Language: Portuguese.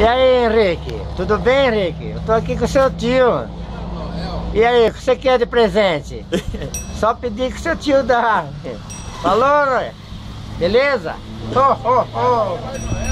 E aí, Henrique? Tudo bem, Henrique? Eu tô aqui com seu tio. E aí, o que você quer de presente? Só pedir que seu tio dá. Falou, né? Beleza? Oh, oh, oh.